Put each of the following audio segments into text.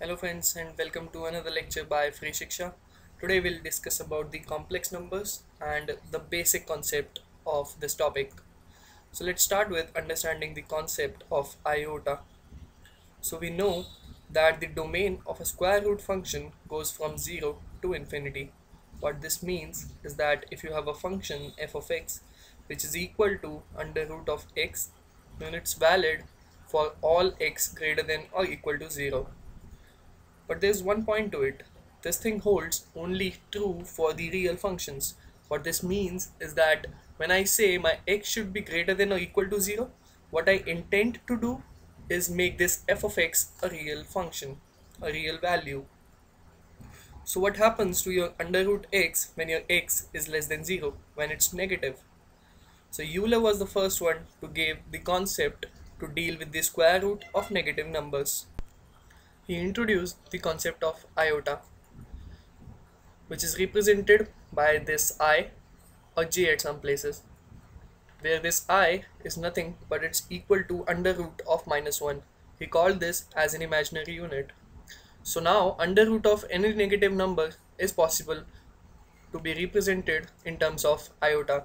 Hello friends and welcome to another lecture by Free Shiksha. Today we'll discuss about the complex numbers and the basic concept of this topic. So let's start with understanding the concept of iota. So we know that the domain of a square root function goes from 0 to infinity. What this means is that if you have a function f of x which is equal to under root of x then it's valid for all x greater than or equal to 0. But there's one point to it. This thing holds only true for the real functions. What this means is that when I say my x should be greater than or equal to 0, what I intend to do is make this f of x a real function, a real value. So what happens to your under root x when your x is less than 0, when it's negative? So Euler was the first one to give the concept to deal with the square root of negative numbers. He introduced the concept of iota, which is represented by this i or j at some places, where this i is nothing but it's equal to under root of minus 1. He called this as an imaginary unit. So now under root of any negative number is possible to be represented in terms of iota.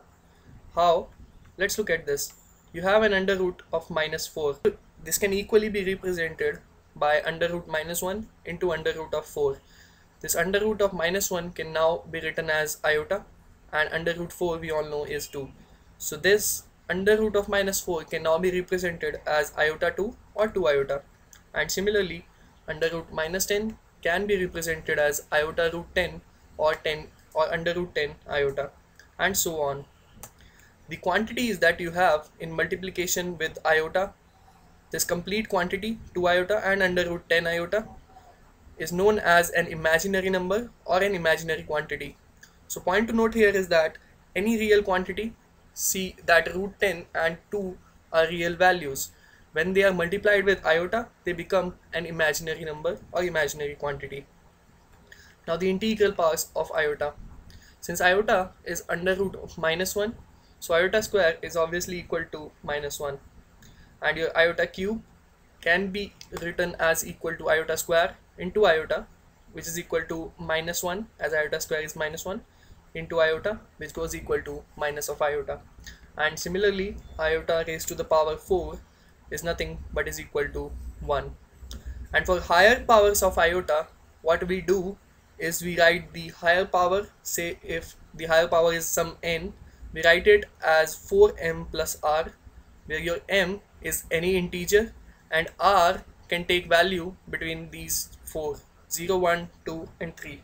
How? Let's look at this you have an under root of minus 4. This can equally be represented by under root minus 1 into under root of 4. This under root of minus 1 can now be written as iota and under root 4 we all know is 2. So this under root of minus 4 can now be represented as iota 2 or 2 iota and similarly under root minus 10 can be represented as iota root 10 or 10 or under root 10 iota and so on the quantities that you have in multiplication with iota this complete quantity 2 iota and under root 10 iota is known as an imaginary number or an imaginary quantity. So point to note here is that any real quantity see that root 10 and 2 are real values. When they are multiplied with iota they become an imaginary number or imaginary quantity. Now the integral powers of iota. Since iota is under root of minus 1 so iota square is obviously equal to minus 1 and your iota cube can be written as equal to iota square into iota which is equal to minus 1 as iota square is minus 1 into iota which goes equal to minus of iota. And similarly iota raised to the power 4 is nothing but is equal to 1 and for higher powers of iota what we do is we write the higher power say if the higher power is some n we write it as 4m plus r where your m is any integer and r can take value between these four 0 1 2 and 3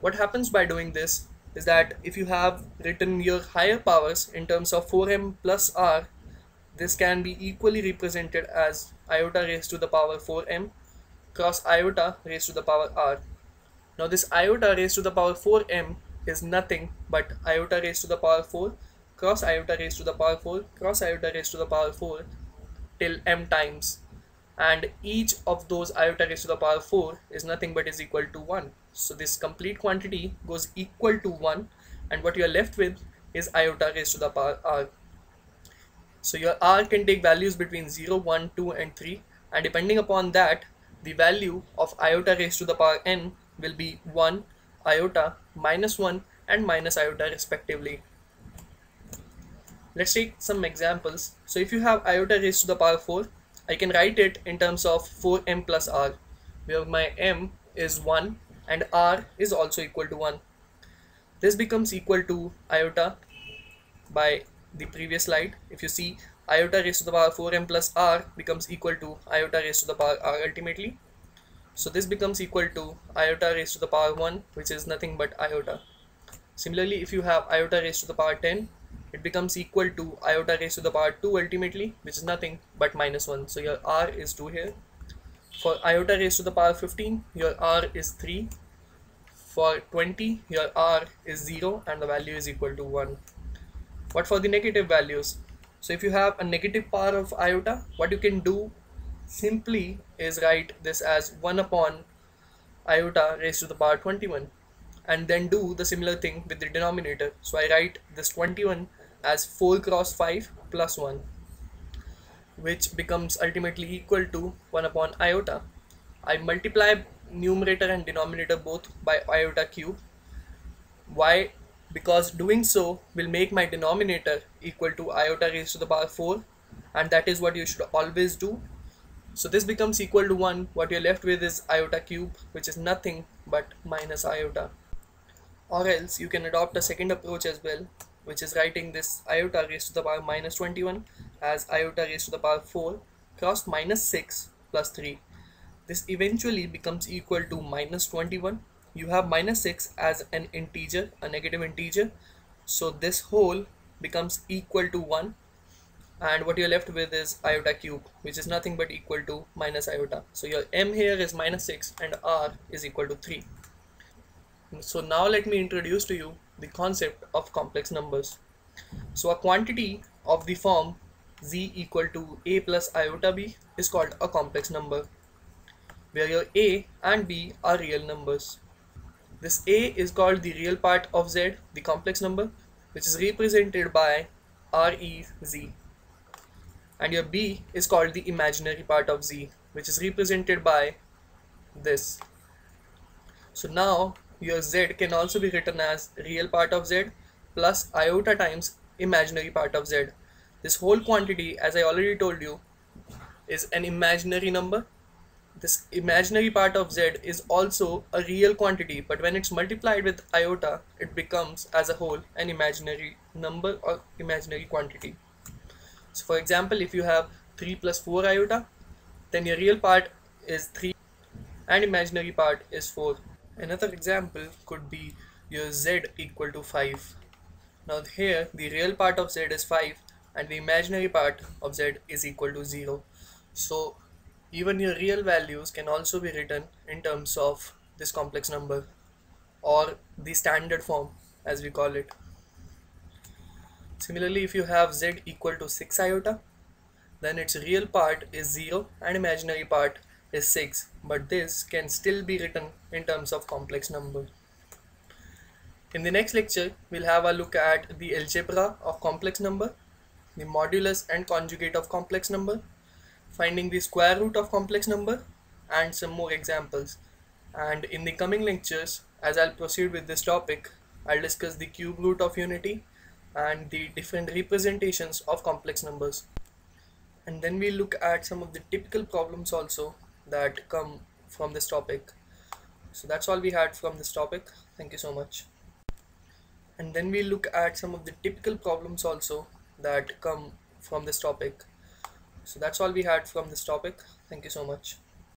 what happens by doing this is that if you have written your higher powers in terms of 4m plus r this can be equally represented as iota raised to the power 4m cross iota raised to the power r. Now this iota raised to the power 4m is nothing but iota raised to the power 4 cross iota raised to the power 4 cross iota raised to the power 4 till m times. And each of those iota raised to the power 4 is nothing but is equal to 1 so this complete quantity goes equal to 1 and what you are left with is iota raised to the power r. So your r can take values between 0 1 2 and 3 and depending upon that the value of iota raised to the power n will be 1 iota, minus 1 and minus iota respectively. Let's take some examples. So if you have iota raised to the power 4, I can write it in terms of 4m plus r, where my m is 1 and r is also equal to 1. This becomes equal to iota by the previous slide. If you see iota raised to the power 4m plus r becomes equal to iota raised to the power r ultimately so this becomes equal to iota raised to the power 1 which is nothing but iota. Similarly if you have iota raised to the power 10 it becomes equal to iota raised to the power 2 ultimately which is nothing but minus 1. So your r is 2 here. For iota raised to the power 15 your r is 3. For 20 your r is 0 and the value is equal to 1. What for the negative values? So if you have a negative power of iota what you can do simply is write this as 1 upon iota raised to the power 21 and then do the similar thing with the denominator. So I write this 21 as 4 cross 5 plus 1 which becomes ultimately equal to 1 upon iota. I multiply numerator and denominator both by iota cube. Why? Because doing so will make my denominator equal to iota raised to the power 4 and that is what you should always do. So this becomes equal to 1. What you're left with is iota cube which is nothing but minus iota. Or else you can adopt a second approach as well which is writing this iota raised to the power minus 21 as iota raised to the power 4 cross minus 6 plus 3 this eventually becomes equal to minus 21 you have minus 6 as an integer a negative integer. So this whole becomes equal to 1 and what you're left with is iota cube which is nothing but equal to minus iota. So your m here is minus 6 and r is equal to 3 so now let me introduce to you the concept of complex numbers so a quantity of the form z equal to a plus iota b is called a complex number where your a and b are real numbers. This a is called the real part of z, the complex number, which is represented by rez. And your b is called the imaginary part of z, which is represented by this. So now your z can also be written as real part of z plus iota times imaginary part of z. This whole quantity, as I already told you, is an imaginary number. This imaginary part of z is also a real quantity but when it's multiplied with iota it becomes as a whole an imaginary number or imaginary quantity. So for example if you have 3 plus 4 iota then your real part is 3 and imaginary part is 4 another example could be your z equal to 5 now here the real part of z is 5 and the imaginary part of z is equal to 0 so even your real values can also be written in terms of this complex number or the standard form as we call it. Similarly, if you have z equal to 6 iota, then its real part is 0 and imaginary part is 6 but this can still be written in terms of complex number. In the next lecture, we'll have a look at the algebra of complex number, the modulus and conjugate of complex number, finding the square root of complex number and some more examples and in the coming lectures as I'll proceed with this topic I'll discuss the cube root of unity and the different representations of complex numbers and then we'll look at some of the typical problems also that come from this topic. So that's all we had from this topic. Thank you so much. And then we'll look at some of the typical problems also that come from this topic. So that's all we had from this topic. Thank you so much